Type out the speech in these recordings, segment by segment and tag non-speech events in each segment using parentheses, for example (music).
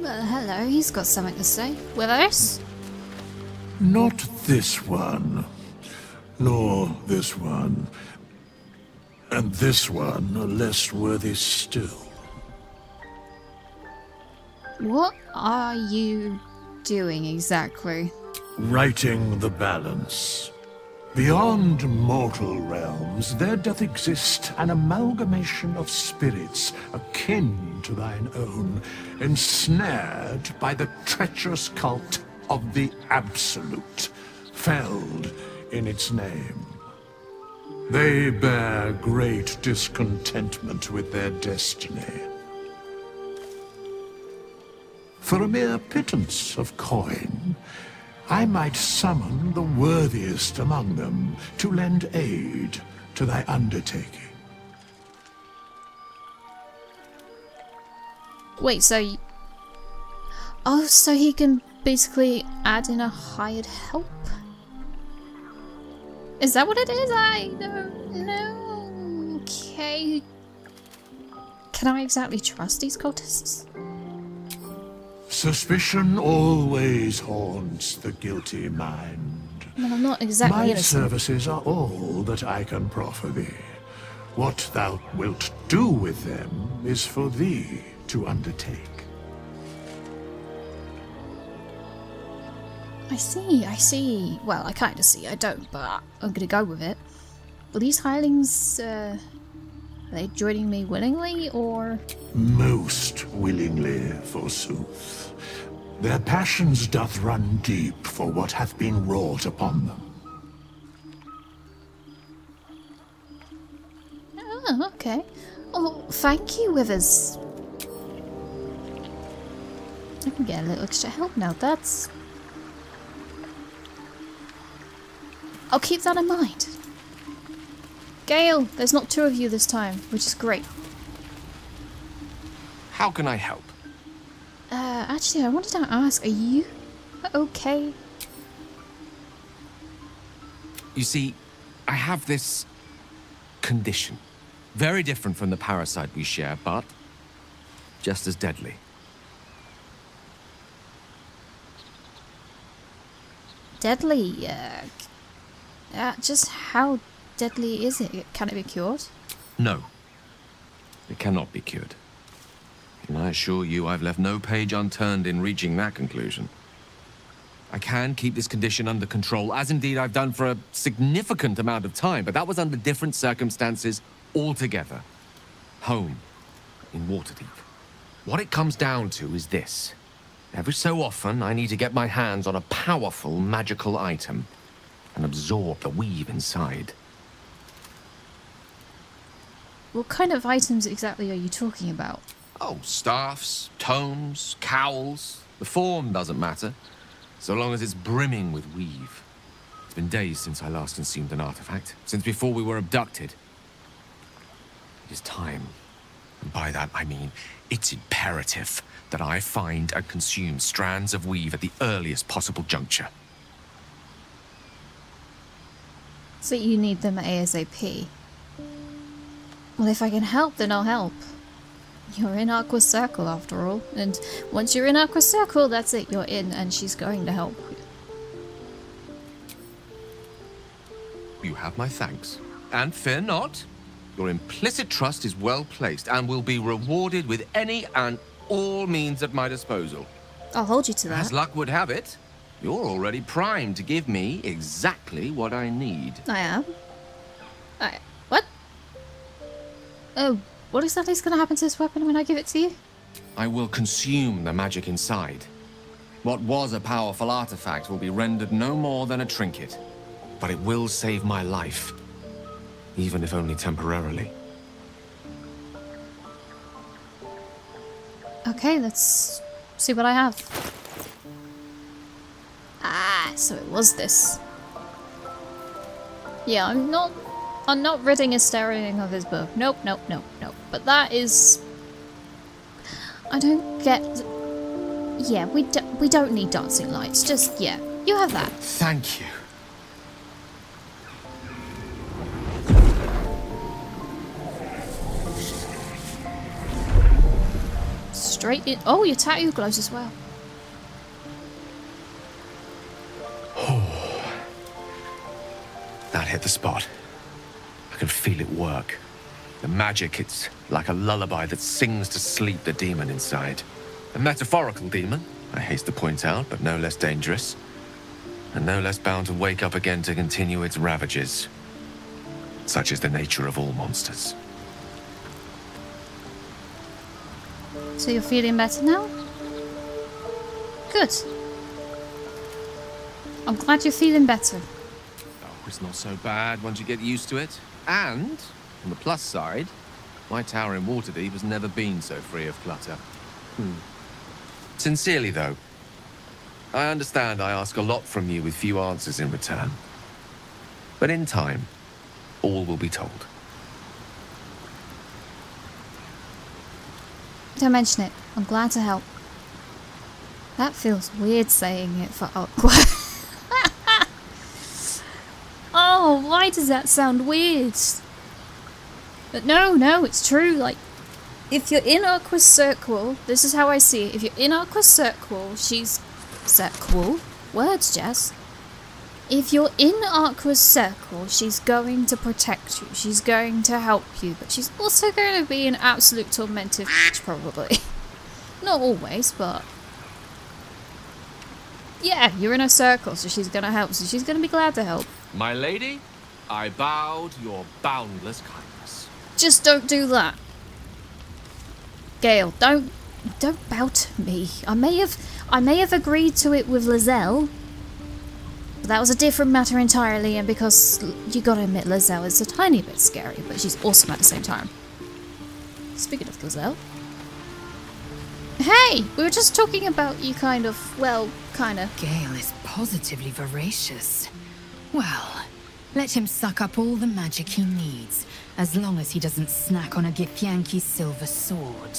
Well, hello, he's got something to say. With us? Not this one. Nor this one. And this one are less worthy still. What are you doing exactly? Righting the balance. Beyond mortal realms, there doth exist an amalgamation of spirits akin to thine own, ensnared by the treacherous cult of the Absolute, felled in its name. They bear great discontentment with their destiny. For a mere pittance of coin, I might summon the worthiest among them to lend aid to thy undertaking. Wait, so... Oh, so he can basically add in a hired help? Is that what it is? I don't know. Okay. Can I exactly trust these cultists? Suspicion always haunts the guilty mind. Well, I'm not exactly My innocent. services are all that I can proffer thee. What thou wilt do with them is for thee to undertake. I see, I see. Well, I kind of see, I don't, but I'm gonna go with it. Well, these hirelings, uh, are they joining me willingly, or... Most willingly, forsooth. Their passions doth run deep for what hath been wrought upon them. Oh, okay. Oh, thank you, Withers. I can get a little extra help now, that's... I'll keep that in mind. Gale, there's not two of you this time, which is great. How can I help? Uh, actually, I wanted to ask, are you okay? You see, I have this condition. Very different from the parasite we share, but just as deadly. Deadly, uh, uh, just how deadly is it? Can it be cured? No, it cannot be cured. And I assure you, I've left no page unturned in reaching that conclusion. I can keep this condition under control, as indeed I've done for a significant amount of time, but that was under different circumstances altogether. Home, in Waterdeep. What it comes down to is this. Every so often, I need to get my hands on a powerful magical item and absorb the weave inside. What kind of items exactly are you talking about? Oh, staffs, tomes, cowls. The form doesn't matter, so long as it's brimming with weave. It's been days since I last consumed an artifact, since before we were abducted. It is time. And by that I mean it's imperative that I find and consume strands of weave at the earliest possible juncture. So you need them ASAP. Well, if I can help, then I'll help. You're in Aqua circle, after all. And once you're in Aqua circle, that's it, you're in, and she's going to help. You have my thanks. And fear not. Your implicit trust is well placed and will be rewarded with any and all means at my disposal. I'll hold you to that. As luck would have it, you're already primed to give me exactly what I need. I am. I. What? Oh, what exactly is going to happen to this weapon when I give it to you? I will consume the magic inside. What was a powerful artifact will be rendered no more than a trinket. But it will save my life. Even if only temporarily. Okay, let's see what I have. Ah, so it was this. Yeah, I'm not. I'm not ridding Astarion of his bow. Nope, nope, nope, nope. But that is. I don't get. Yeah, we do, we don't need dancing lights. Just yeah, you have that. Thank you. straight in. Oh, your tattoo glows as well. Oh. That hit the spot. I can feel it work. The magic, it's like a lullaby that sings to sleep the demon inside. A metaphorical demon, I haste to point out, but no less dangerous. And no less bound to wake up again to continue its ravages. Such is the nature of all monsters. So you're feeling better now? Good. I'm glad you're feeling better. Oh, it's not so bad once you get used to it. And, on the plus side, my tower in Waterdeep has never been so free of clutter. Hmm. Sincerely, though, I understand I ask a lot from you with few answers in return. But in time, all will be told. Don't mention it. I'm glad to help. That feels weird saying it for Aqua. (laughs) oh, why does that sound weird? But no, no, it's true. Like, if you're in Aqua's circle, this is how I see it. If you're in Aqua's circle, she's circle. Words, Jess. If you're in Aqua's circle, she's going to protect you. She's going to help you, but she's also going to be an absolute tormentive bitch, probably. (laughs) Not always, but yeah, you're in her circle, so she's going to help. So she's going to be glad to help. My lady, I bowed your boundless kindness. Just don't do that. Gale, don't don't bow to me. I may have I may have agreed to it with Lae'zel, but that was a different matter entirely, and because you gotta admit Lae'zel is a tiny bit scary, but she's awesome at the same time. Speaking of Lae'zel. Hey! We were just talking about you kind of, well, kinda. Gale is positively voracious. Well, let him suck up all the magic he needs, as long as he doesn't snack on a Githyanki silver sword.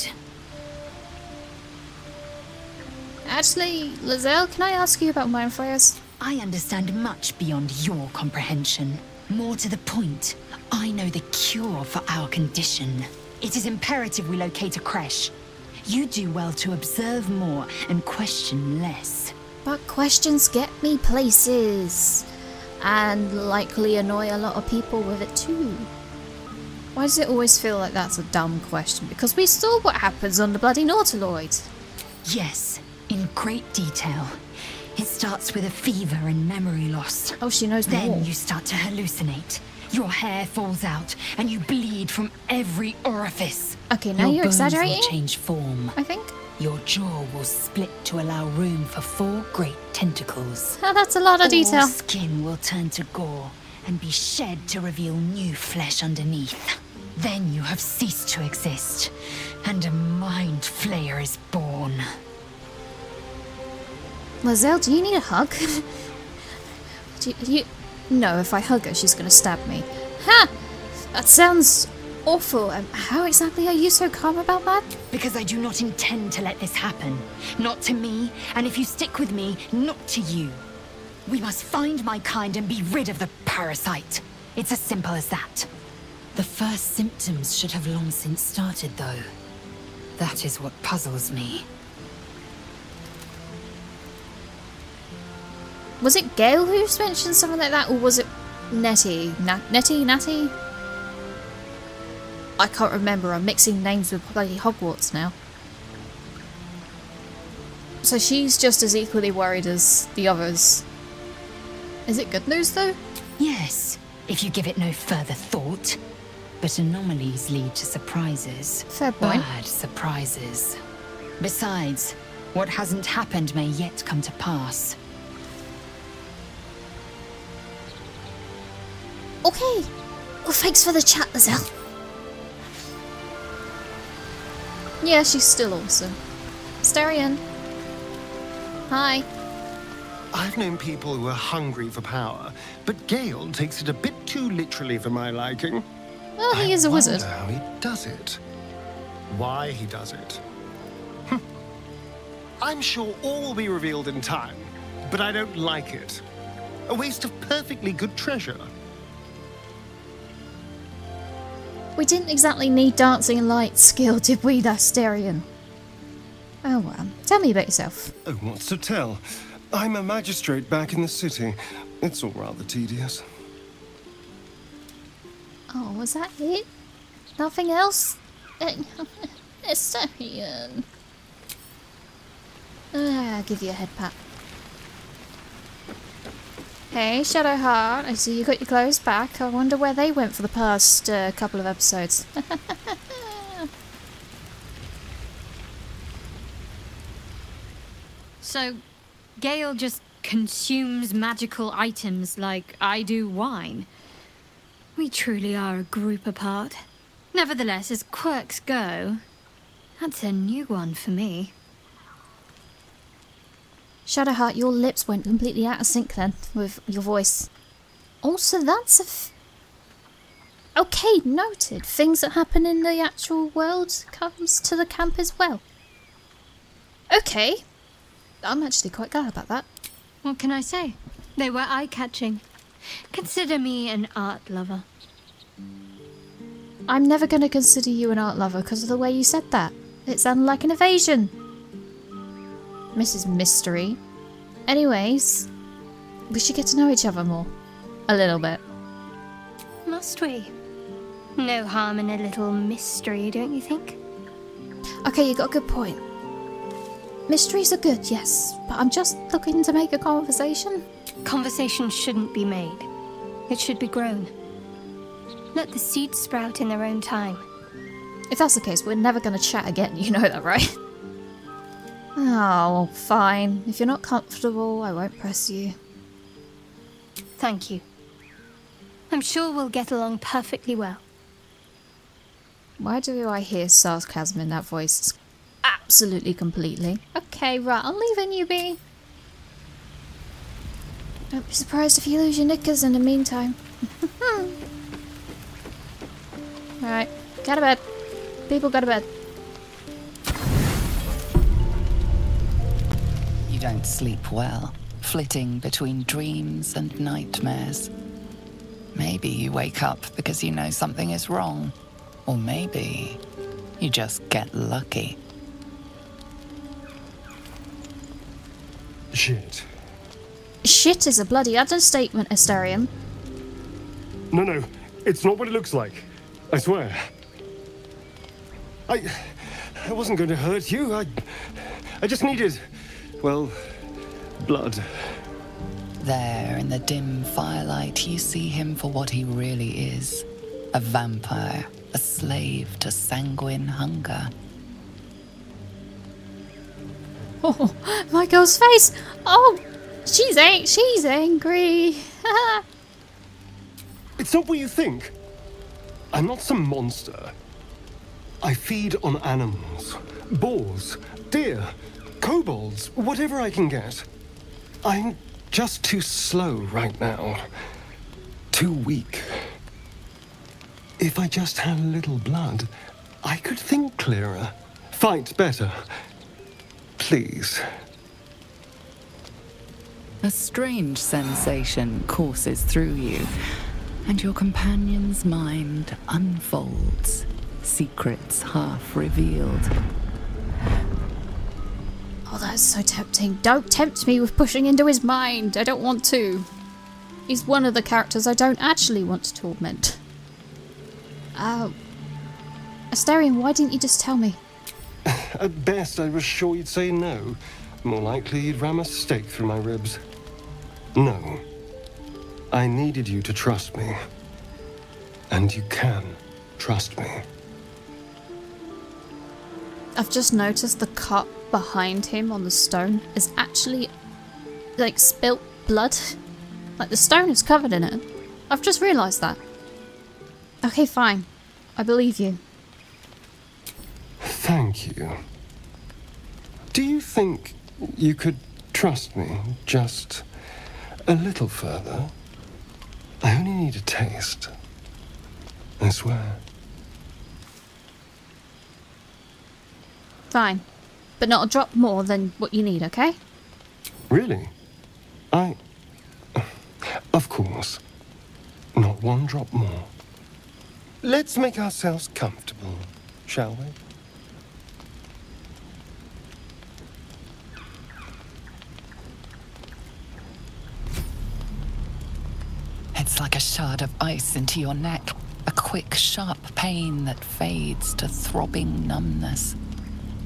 Actually, Lae'zel, can I ask you about mind flayers? I understand much beyond your comprehension. More to the point, I know the cure for our condition. It is imperative we locate a creche. You do well to observe more and question less. But questions get me places. And likely annoy a lot of people with it too. Why does it always feel like that's a dumb question? Because we saw what happens on the bloody Nautiloid. Yes, in great detail. It starts with a fever and memory loss. Oh, she knows Then more. you start to hallucinate. Your hair falls out, and you bleed from every orifice. Okay, now Your you're bones exaggerating. Will change form. I think. Your jaw will split to allow room for four great tentacles. Oh, that's a lot of detail. skin will turn to gore and be shed to reveal new flesh underneath. Then you have ceased to exist, and a mind flayer is born. Lae'zel, do you need a hug? (laughs) do, you, you... No, if I hug her, she's gonna stab me. Ha! That sounds awful. Um, how exactly are you so calm about that? Because I do not intend to let this happen. Not to me, and if you stick with me, not to you. We must find my kind and be rid of the parasite. It's as simple as that. The first symptoms should have long since started, though. That is what puzzles me. Was it Gale who mentioned something like that, or was it Nettie? Na- Nettie? Natty? I can't remember. I'm mixing names with bloody Hogwarts now. So she's just as equally worried as the others. Is it good news though? Yes, if you give it no further thought. But anomalies lead to surprises. Fair point. Bad surprises. Besides, what hasn't happened may yet come to pass. Okay. Well, thanks for the chat, Lae'zel. Yeah, she's still awesome. Sterian. Hi. I've known people who are hungry for power, but Gale takes it a bit too literally for my liking. Well, he I is a wizard. wonder how he does it. Why he does it. Hmm. I'm sure all will be revealed in time, but I don't like it. A waste of perfectly good treasure. We didn't exactly need dancing light skill, did we, Astarion? Oh well. Tell me about yourself. Oh, what's to tell? I'm a magistrate back in the city. It's all rather tedious. Oh, was that it? Nothing else? (laughs) Astarion. Ah, I'll give you a head pat. Hey, Shadowheart, I see you got your clothes back. I wonder where they went for the past uh, couple of episodes. (laughs) So, Gale just consumes magical items like I do wine. We truly are a group apart. Nevertheless, as quirks go, that's a new one for me. Shadowheart, your lips went completely out of sync then with your voice. Also, that's a. F- okay, noted. Things that happen in the actual world comes to the camp as well. Okay, I'm actually quite glad about that. What can I say? They were eye-catching. Consider me an art lover. I'm never going to consider you an art lover because of the way you said that. It sounded like an evasion. Mrs. Mystery. Anyways, we should get to know each other more. A little bit. Must we? No harm in a little mystery, don't you think? Okay, you got a good point. Mysteries are good, yes, but I'm just looking to make a conversation. Conversation shouldn't be made. It should be grown. Let the seeds sprout in their own time. If that's the case, we're never going to chat again, (laughs) you know that, right? Oh, fine. If you're not comfortable, I won't press you. Thank you. I'm sure we'll get along perfectly well. Why do I hear sarcasm in that voice? Absolutely, completely. Okay, right, I'm leaving you be. Don't be surprised if you lose your knickers in the meantime. (laughs) Alright, go to bed. People go to bed. You don't sleep well, flitting between dreams and nightmares. Maybe you wake up because you know something is wrong. Or maybe you just get lucky. Shit. Shit is a bloody understatement, Astarion. No, no, it's not what it looks like. I swear. I. I wasn't going to hurt you. I. I just needed. Well, blood. There, in the dim firelight, you see him for what he really is a vampire, a slave to sanguine hunger. Oh, my girl's face! Oh, she's ang- she's angry. (laughs) It's not what you think. I'm not some monster. I feed on animals boars, deer, kobolds, whatever I can get. I'm just too slow right now. Too weak. If I just had a little blood, I could think clearer, fight better. Please. A strange sensation courses through you, and your companion's mind unfolds, secrets half revealed. Oh, that's so tempting. Don't tempt me with pushing into his mind. I don't want to. He's one of the characters I don't actually want to torment. Oh. Astarion, why didn't you just tell me? At best, I was sure you'd say no. More likely, you'd ram a stake through my ribs. No. I needed you to trust me. And you can trust me. I've just noticed the cut behind him on the stone is actually like spilt blood. Like the stone is covered in it. I've just realised that. Okay, fine. I believe you. Thank you. Do you think you could trust me just a little further? I only need a taste. I swear. Fine but not a drop more than what you need, okay? Really? I. Of course. Not one drop more. Let's make ourselves comfortable, shall we? It's like a shard of ice into your neck, a quick, sharp pain that fades to throbbing numbness.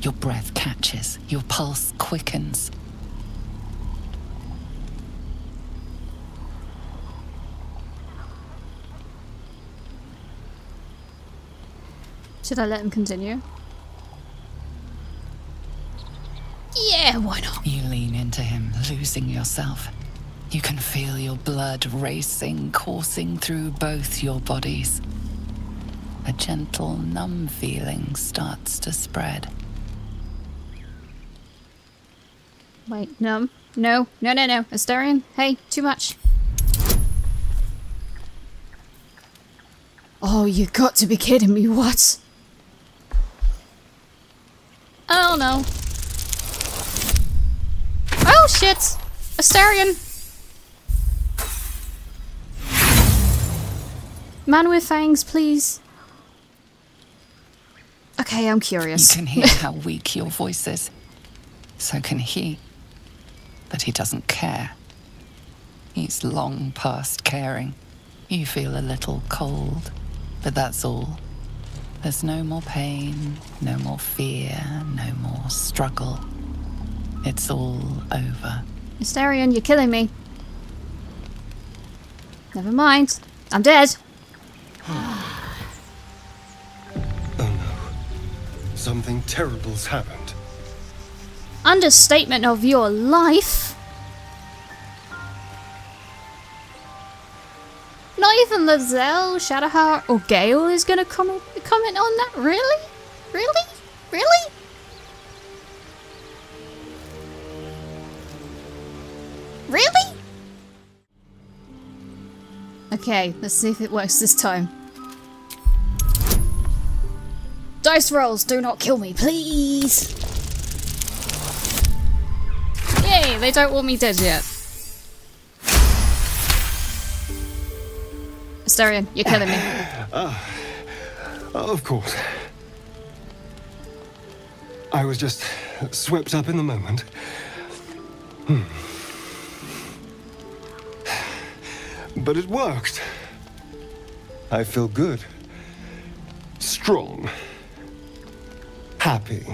Your breath catches, your pulse quickens. Should I let him continue? Yeah, why not? You lean into him, losing yourself. You can feel your blood racing, coursing through both your bodies. A gentle, numb feeling starts to spread. Wait, no. No, no, no, no. Astarion, hey, too much. Oh, you got to be kidding me, what? Oh no. Oh shit! Astarion! Man with fangs, please. Okay, I'm curious. You can hear how weak your voice is. So can he. But he doesn't care. He's long past caring. You feel a little cold, but that's all. There's no more pain, no more fear, no more struggle. It's all over. Astarion, you're killing me. Never mind. I'm dead. (sighs) Oh no. Something terrible's happened. Understatement of your life. Not even Lae'zel, Shadowheart, or Gale is gonna comment comment on that. Really? Really? Really? Really? Okay, let's see if it works this time. Dice rolls, do not kill me, please. They don't want me dead yet. Astarion, you're killing me. (sighs) Of course. I was just swept up in the moment. Hmm. But it worked. I feel good. Strong. Happy.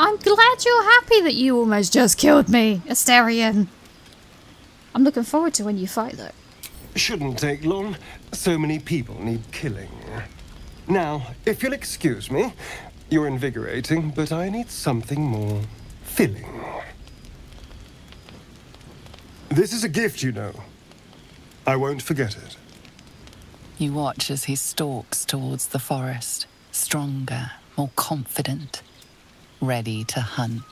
I'm glad you're happy that you almost just killed me, Astarion. I'm looking forward to when you fight though. Shouldn't take long. So many people need killing. Now, if you'll excuse me, you're invigorating, but I need something more filling. This is a gift, you know. I won't forget it. You watch as he stalks towards the forest, stronger, more confident, ready to hunt.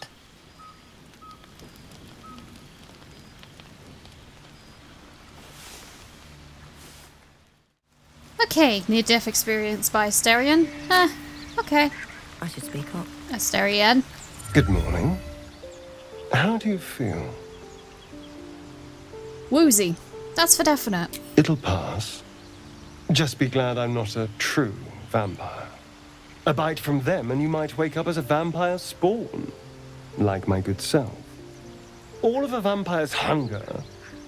Okay, near death experience by Astarion. Huh, okay. I should speak up. Astarion. Good morning. How do you feel? Woozy. That's for definite. It'll pass. Just be glad I'm not a true vampire. A bite from them, and you might wake up as a vampire spawn, like my good self. All of a vampire's hunger,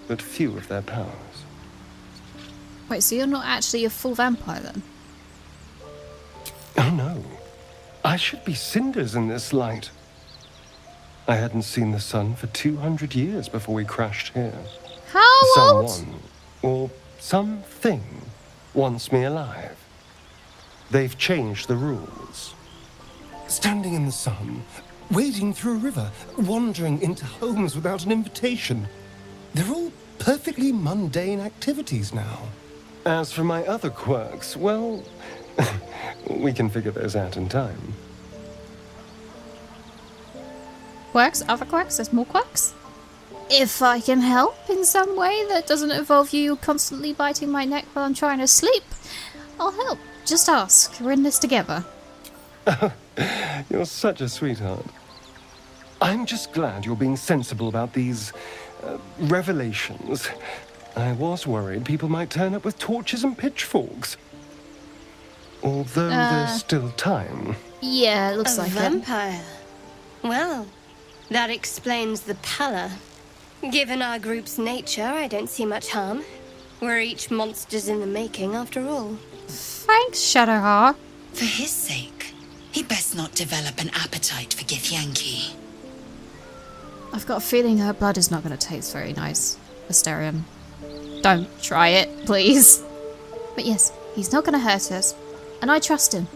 but few of their powers. Wait, so you're not actually a full vampire then? Oh no. I should be cinders in this light. I hadn't seen the sun for 200 years before we crashed here. How old? Someone, or something, wants me alive. They've changed the rules. Standing in the sun, wading through a river, wandering into homes without an invitation. They're all perfectly mundane activities now. As for my other quirks, well, (laughs) we can figure those out in time. Quirks? Other quirks? There's more quirks? If I can help in some way that doesn't involve you constantly biting my neck while I'm trying to sleep, I'll help. Just ask. We're in this together. (laughs) You're such a sweetheart. I'm just glad you're being sensible about these uh, revelations. I was worried people might turn up with torches and pitchforks. Although Uh. there's still time. Yeah, it looks a like it. vampire. Well, that explains the pallor. Given our group's nature, I don't see much harm. We're each monsters in the making, after all. Thanks, Shadowheart. For his sake, he best not develop an appetite for Githyanki. I've got a feeling her blood is not going to taste very nice, Astarion. Don't try it, please. But yes, he's not going to hurt us, and I trust him.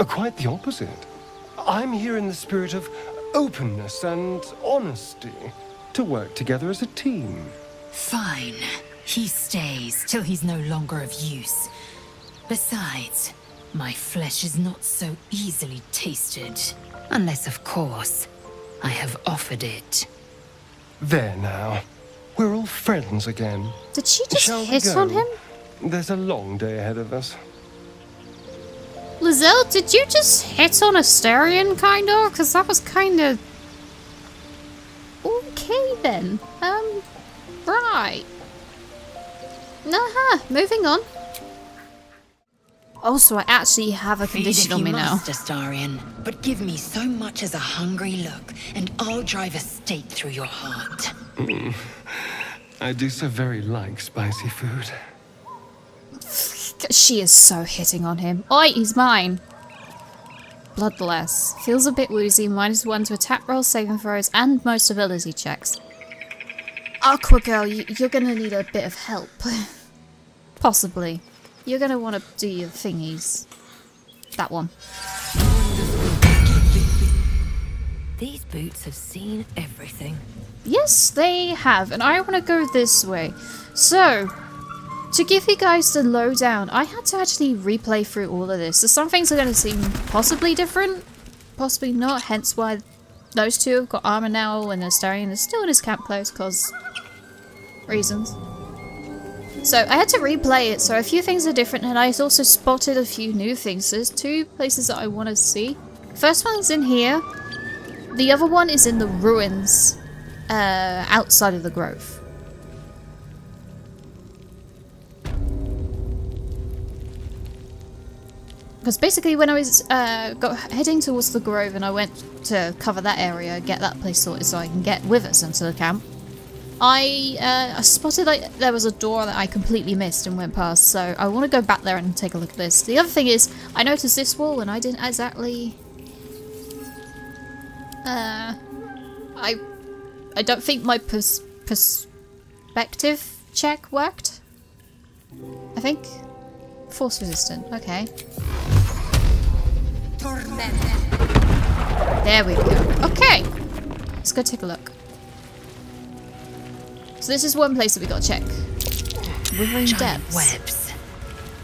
Uh, quite the opposite. I'm here in the spirit of openness and honesty to work together as a team. Fine. He stays till he's no longer of use. Besides, my flesh is not so easily tasted. Unless, of course, I have offered it. There now. We're all friends again. Did she just Shall we hit on him? There's a long day ahead of us. Lae'zel, did you just hit on Astarion, kinda? Because that was kinda... Okay, then. Um, right. Aha, moving on. Also, I actually have a Feed condition if on you me now. must, but give me so much as a hungry look, and I'll drive a stake through your heart. Mm. I do so very like spicy food. She is so hitting on him. Oi, he's mine. Bloodless. Feels a bit woozy. Minus one to attack rolls, saving throws, and most ability checks. Aqua girl, you, you're gonna need a bit of help. (laughs) Possibly. You're gonna want to do your thingies. That one. These boots have seen everything. Yes, they have, and I want to go this way. So, to give you guys the lowdown, I had to actually replay through all of this. So some things are going to seem possibly different, possibly not, hence why those two have got armor now and Astarion is still in his camp clothes, because reasons. So I had to replay it, so a few things are different, and I also spotted a few new things. There's two places that I want to see. First one's in here. The other one is in the ruins uh, outside of the grove. Because basically, when I was uh, got, heading towards the grove and I went to cover that area, get that place sorted so I can get with us into the camp, I, uh, I spotted like there was a door that I completely missed and went past. So I want to go back there and take a look at this. The other thing is, I noticed this wall and I didn't exactly. Uh, I I don't think my pers perspective check worked. I think. Force resistant, okay. There we go. Okay! Let's go take a look. So this is one place that we gotta check. Withering Giant depths. webs.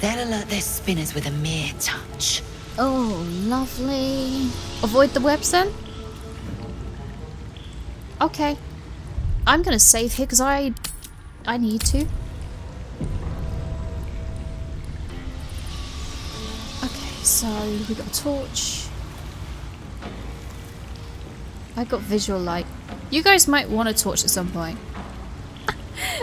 They'll alert their spinners with a mere touch. Oh, lovely. Avoid the webs then? Okay. I'm gonna save here because I I need to. Okay, so we got a torch. I got visual light. You guys might want a torch at some point.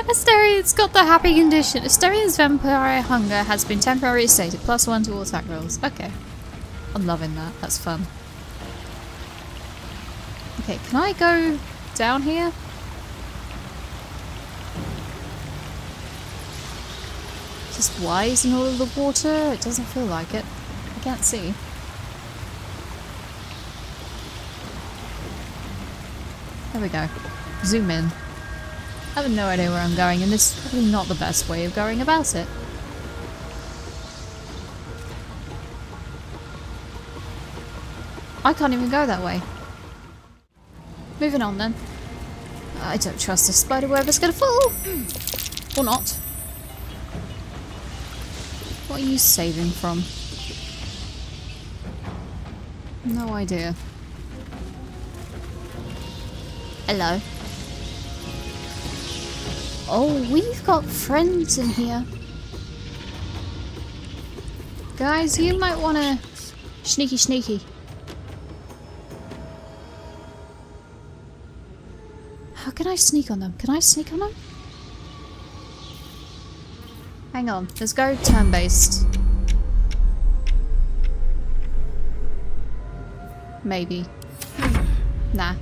Astarion's got the happy condition. Astarion's vampire hunger has been temporarily stated. Plus one to all attack rolls. Okay. I'm loving that. That's fun. Okay, can I go down here? Just wise in all of the water? It doesn't feel like it. I can't see. There we go. Zoom in. I have no idea where I'm going, and this is probably not the best way of going about it. I can't even go that way. Moving on then. I don't trust this spider web is gonna fall! (clears throat) Or not. What are you saving from? No idea. Hello. Oh, we've got friends in here. Guys, you might want to sneaky sneaky. How can I sneak on them? Can I sneak on them? Hang on, let's go turn-based. Maybe. Nah.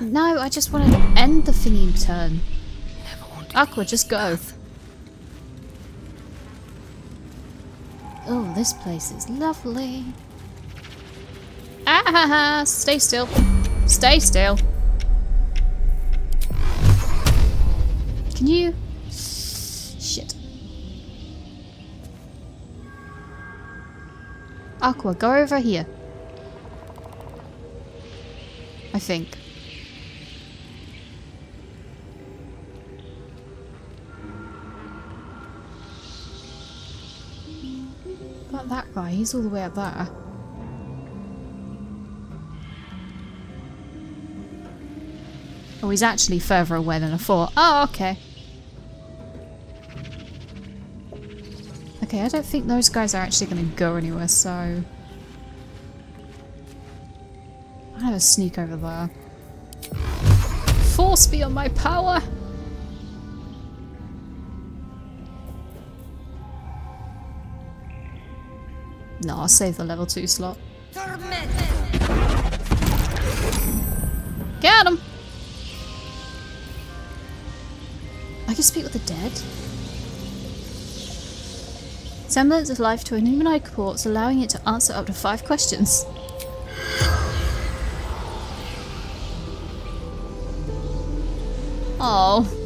No, I just want to end the thingy turn. Aqua, just go. Oh, this place is lovely. Ah ha ha! Stay still. Stay still. Can you? Shit. Aqua, go over here. I think. He's all the way up there. Oh, he's actually further away than I thought. Oh, okay. Okay, I don't think those guys are actually going to go anywhere, so... I'll have a sneak over there. Force beyond my power! No, I'll save the level 2 slot. Get him! I can speak with the dead. Semblance of life to a humanoid corpse, allowing it to answer up to five questions. Oh.